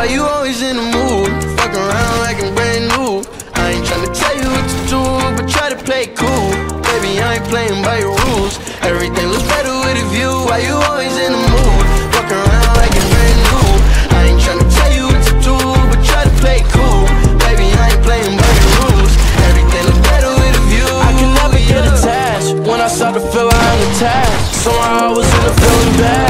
Why you always in the mood? Fuck around like I'm brand new. I ain't tryna tell you what to do, but try to play cool. Baby, I ain't playing by your rules. Everything looks better with a view. Why you always in the mood? Fuck around like I'm brand new. I ain't tryna tell you what to do, but try to play cool. Baby, I ain't playing by your rules. Everything looks better with a view. I can never get attached when I start to feel I'm attached. Somehow I was in a feeling bad.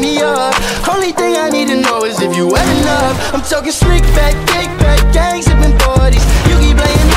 me up. Only thing I need to know is if you wet enough. I'm talking slick back, kick back, gang sipping parties. You keep playing